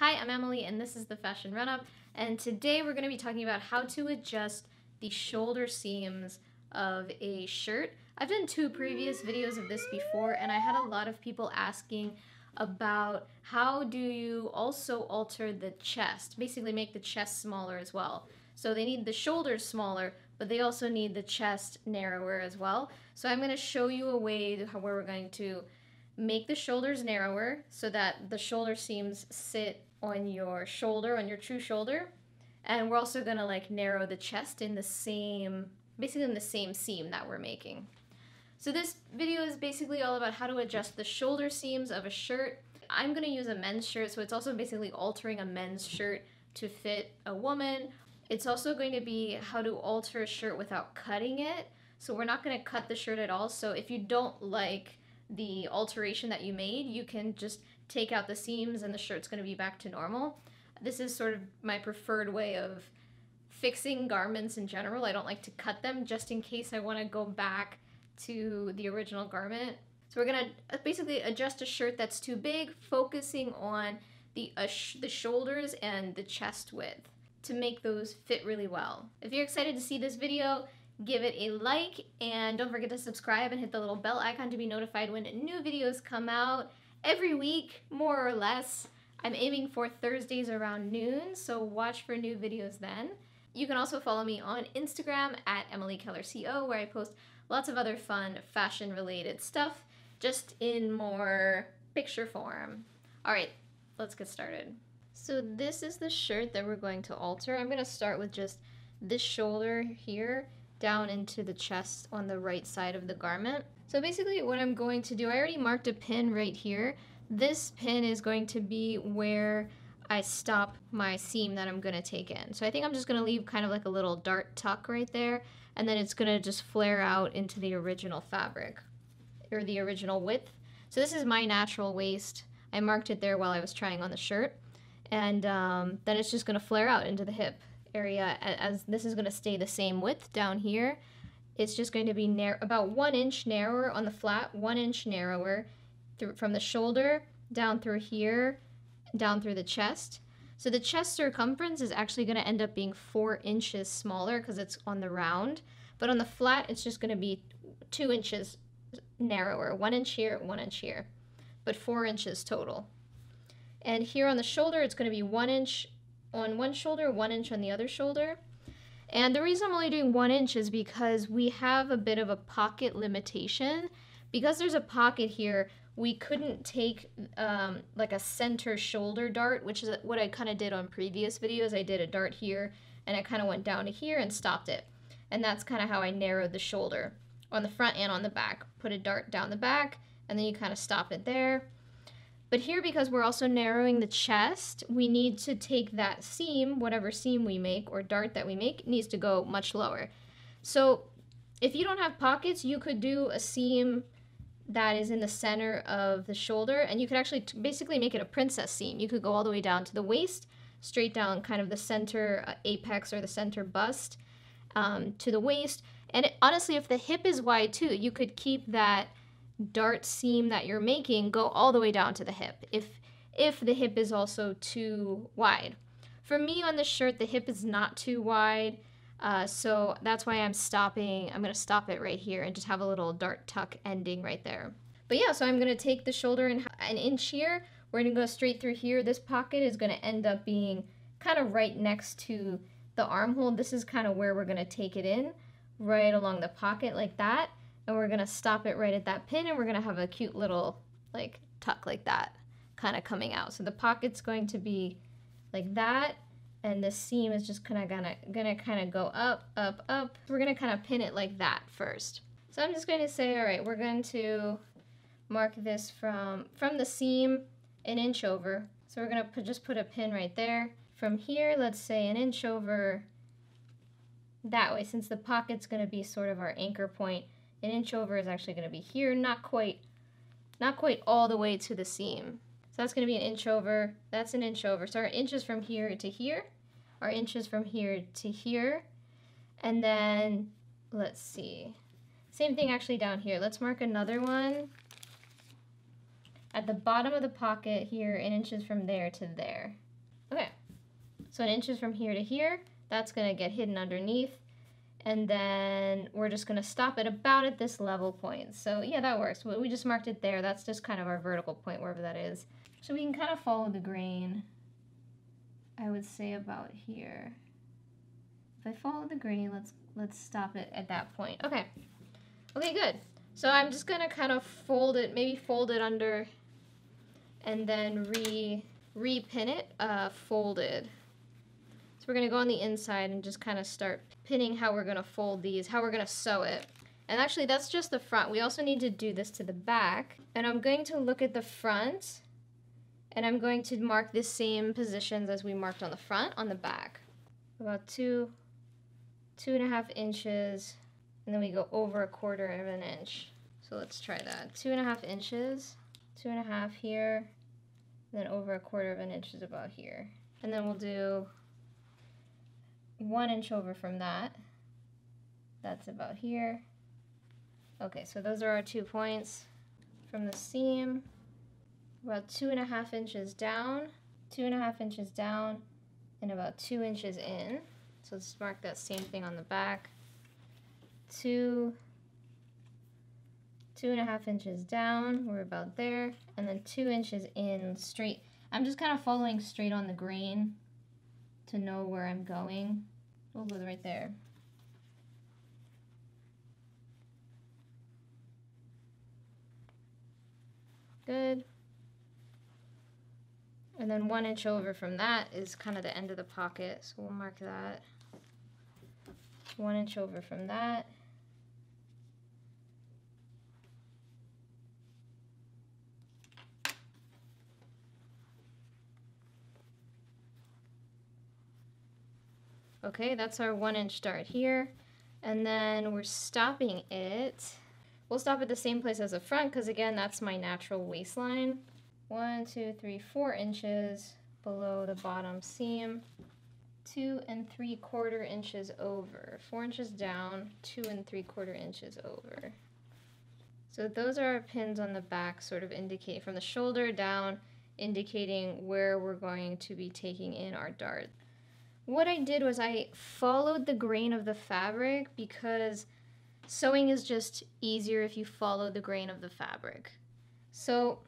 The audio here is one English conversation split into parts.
Hi, I'm Emily and this is the Fashion Run Up and today we're going to be talking about how to adjust the shoulder seams of a shirt. I've done two previous videos of this before and I had a lot of people asking about how do you also alter the chest, basically make the chest smaller as well. So they need the shoulders smaller, but they also need the chest narrower as well. So I'm going to show you a way where we're going to make the shoulders narrower so that the shoulder seams sit on your shoulder, on your true shoulder. And we're also to like narrow the chest in the same, basically in the same seam that we're making. So this video is basically all about how to adjust the shoulder seams of a shirt. I'm to use a men's shirt, so it's also basically altering a men's shirt to fit a woman. It's also going to be how to alter a shirt without cutting it. So we're not to cut the shirt at all. So if you don't like the alteration that you made, you can just take out the seams and the shirt's going to be back to normal. This is sort of my preferred way of fixing garments in general. I don't like to cut them just in case I want to go back to the original garment. So we're gonna uh, basically adjust a shirt that's too big, focusing on the, uh, sh the shoulders and the chest width to make those fit really well. If you're excited to see this video, give it a like and don't forget to subscribe and hit the little bell icon to be notified when new videos come out every week, more or less. I'm aiming for Thursdays around noon, so watch for new videos then. You can also follow me on Instagram at Emily Keller CO, where I post lots of other fun fashion related stuff, just in more picture form. All right, let's get started. So this is the shirt that we're going to alter. I'm gonna start with just this shoulder here down into the chest on the right side of the garment. So basically what I'm going to do, I already marked a pin right here. This pin is going to be where I stop my seam that I'm gonna take in. So I think I'm just gonna leave kind of like a little dart tuck right there and then it's gonna just flare out into the original fabric or the original width. So this is my natural waist. I marked it there while I was trying on the shirt and um, then it's just gonna flare out into the hip area as this is gonna stay the same width down here. It's just going to be narrow, about one inch narrower on the flat, one inch narrower through, from the shoulder down through here, down through the chest. So the chest circumference is actually going to end up being four inches smaller because it's on the round. But on the flat, it's just going to be two inches narrower, one inch here, one inch here, but four inches total. And here on the shoulder, it's going to be one inch on one shoulder, one inch on the other shoulder. And the reason I'm only doing one inch is because we have a bit of a pocket limitation. Because there's a pocket here, we couldn't take um, like a center shoulder dart, which is what I kind of did on previous videos. I did a dart here and I kind of went down to here and stopped it. And that's kind of how I narrowed the shoulder on the front and on the back. Put a dart down the back and then you kind of stop it there. But here, because we're also narrowing the chest, we need to take that seam, whatever seam we make or dart that we make, needs to go much lower. So if you don't have pockets, you could do a seam that is in the center of the shoulder, and you could actually basically make it a princess seam. You could go all the way down to the waist, straight down kind of the center uh, apex or the center bust um, to the waist. And it, honestly, if the hip is wide too, you could keep that dart seam that you're making go all the way down to the hip if if the hip is also too wide. For me on this shirt, the hip is not too wide, uh, so that's why I'm stopping. I'm gonna stop it right here and just have a little dart tuck ending right there. But yeah, so I'm gonna take the shoulder in an inch here. We're gonna go straight through here. This pocket is gonna end up being kind of right next to the armhole. This is kind of where we're gonna take it in, right along the pocket like that and we're gonna stop it right at that pin and we're gonna have a cute little like tuck like that kind of coming out. So the pocket's going to be like that and the seam is just kind of gonna gonna kind of go up, up, up. We're gonna kind of pin it like that first. So I'm just going to say, all right, we're going to mark this from from the seam an inch over. So we're gonna put, just put a pin right there. From here, let's say an inch over that way, since the pocket's gonna be sort of our anchor point an inch over is actually going to be here, not quite, not quite all the way to the seam. So that's going to be an inch over, that's an inch over. So our inches from here to here, our inches from here to here, and then, let's see, same thing actually down here. Let's mark another one at the bottom of the pocket here, in inches from there to there. Okay, so an inch is from here to here. That's gonna get hidden underneath. And then we're just gonna stop it about at this level point. So yeah, that works. We just marked it there. That's just kind of our vertical point, wherever that is. So we can kind of follow the grain, I would say about here. If I follow the grain, let's let's stop it at that point. Okay. Okay, good. So I'm just gonna kind of fold it, maybe fold it under and then re re-pin it uh, folded. We're gonna go on the inside and just kind of start pinning how we're gonna fold these, how we're gonna sew it. And actually that's just the front. We also need to do this to the back. And I'm going to look at the front and I'm going to mark the same positions as we marked on the front on the back. About two, two and a half inches, and then we go over a quarter of an inch. So let's try that. Two and a half inches, two and a half here, then over a quarter of an inch is about here. And then we'll do one inch over from that. That's about here. Okay, so those are our two points from the seam about two and a half inches down, two and a half inches down, and about two inches in. So let's mark that same thing on the back. Two, two and a half inches down, we're about there, and then two inches in straight. I'm just kind of following straight on the grain to know where I'm going. We'll go right there. Good. And then one inch over from that is kind of the end of the pocket, so we'll mark that. One inch over from that. Okay, that's our one inch dart here. And then we're stopping it. We'll stop at the same place as the front because again, that's my natural waistline one, two, three, four inches below the bottom seam, two and three quarter inches over, four inches down, two and three quarter inches over. So those are our pins on the back, sort of indicate from the shoulder down, indicating where we're going to be taking in our dart. What I did was I followed the grain of the fabric because sewing is just easier if you follow the grain of the fabric. So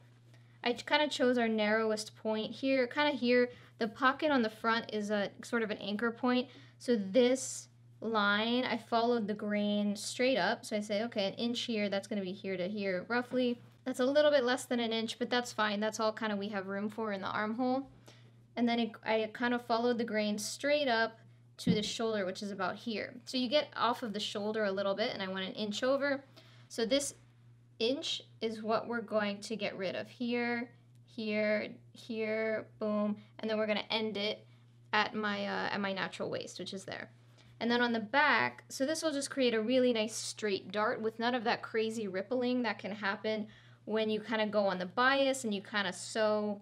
I kind of chose our narrowest point here. Kind of here, the pocket on the front is a sort of an anchor point. So this line, I followed the grain straight up. So I say, okay, an inch here, that's going to be here to here roughly. That's a little bit less than an inch, but that's fine. That's all kind of we have room for in the armhole. And then it, I kind of followed the grain straight up to the shoulder, which is about here. So you get off of the shoulder a little bit, and I went an inch over. So this inch is what we're going to get rid of here, here, here, boom, and then we're going to end it at my, uh, at my natural waist, which is there. And then on the back, so this will just create a really nice straight dart with none of that crazy rippling that can happen when you kind of go on the bias and you kind of sew.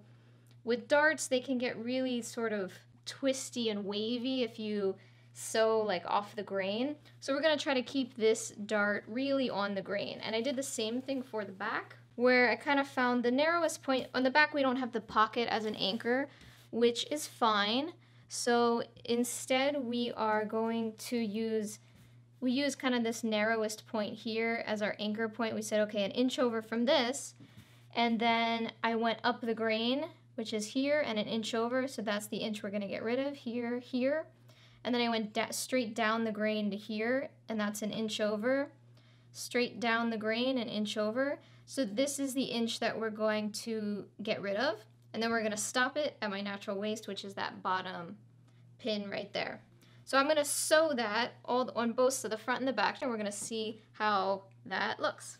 With darts, they can get really sort of twisty and wavy if you sew like off the grain. So we're gonna try to keep this dart really on the grain. And I did the same thing for the back where I kind of found the narrowest point. On the back we don't have the pocket as an anchor, which is fine. So instead we are going to use, we use kind of this narrowest point here as our anchor point. We said, okay, an inch over from this. And then I went up the grain, which is here, and an inch over. So that's the inch we're gonna get rid of here, here and then I went straight down the grain to here, and that's an inch over. Straight down the grain, an inch over. So this is the inch that we're going to get rid of, and then we're gonna stop it at my natural waist, which is that bottom pin right there. So I'm gonna sew that all on both so the front and the back, and we're gonna see how that looks.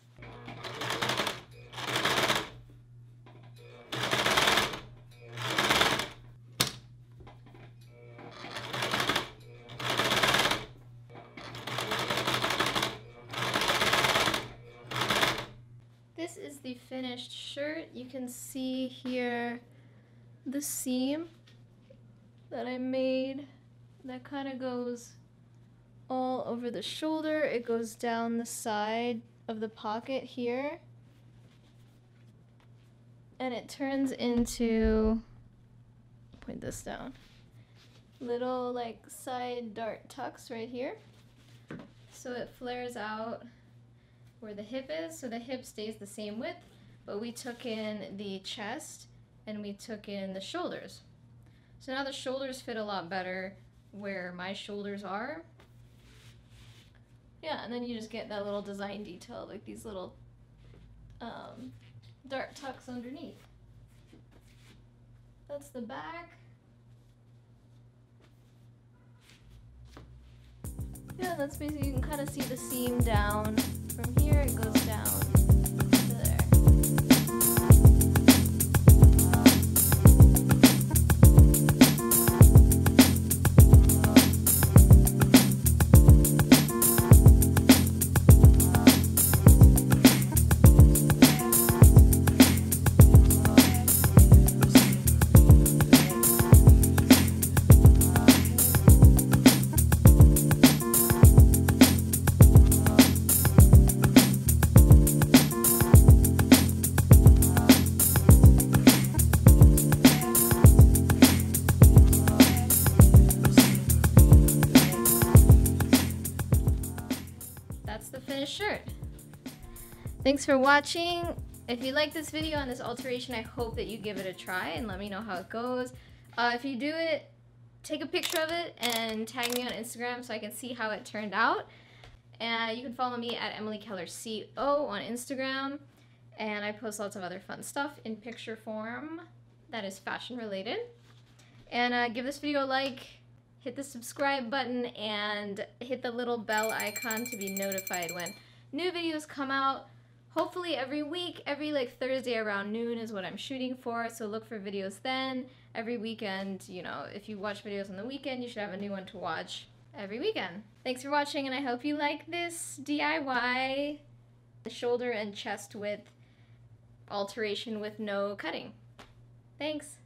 Finished shirt. You can see here the seam that I made that kind of goes all over the shoulder. It goes down the side of the pocket here. And it turns into, point this down, little like side dart tucks right here. So it flares out where the hip is, so the hip stays the same width, but we took in the chest and we took in the shoulders. So now the shoulders fit a lot better where my shoulders are. Yeah, and then you just get that little design detail, like these little um, dart tucks underneath. That's the back. Yeah, that's basically, you can kind of see the seam down. From here it goes down. the Thanks for watching. If you like this video and this alteration, I hope that you give it a try and let me know how it goes. Uh, if you do it, take a picture of it and tag me on Instagram so I can see how it turned out. And you can follow me at Emily Keller on Instagram. And I post lots of other fun stuff in picture form that is fashion related. And uh, give this video a like, hit the subscribe button and hit the little bell icon to be notified when new videos come out. Hopefully every week, every like Thursday around noon is what I'm shooting for, so look for videos then. Every weekend, you know, if you watch videos on the weekend, you should have a new one to watch every weekend. Thanks for watching and I hope you like this DIY shoulder and chest width alteration with no cutting. Thanks.